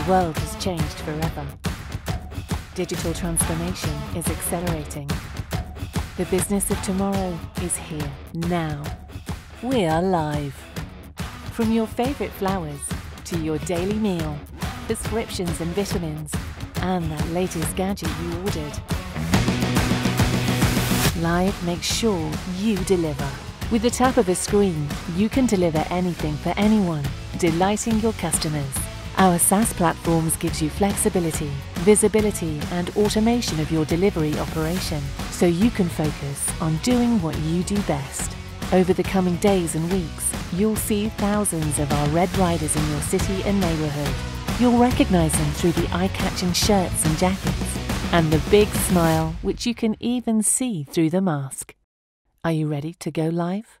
The world has changed forever. Digital transformation is accelerating. The business of tomorrow is here, now. We are live. From your favourite flowers to your daily meal, prescriptions and vitamins, and that latest gadget you ordered. Lyve makes sure you deliver. With the tap of a screen, you can deliver anything for anyone, delighting your customers. Our SaaS platforms gives you flexibility, visibility and automation of your delivery operation so you can focus on doing what you do best. Over the coming days and weeks, you'll see thousands of our Red Riders in your city and neighbourhood. You'll recognise them through the eye-catching shirts and jackets and the big smile which you can even see through the mask. Are you ready to go live?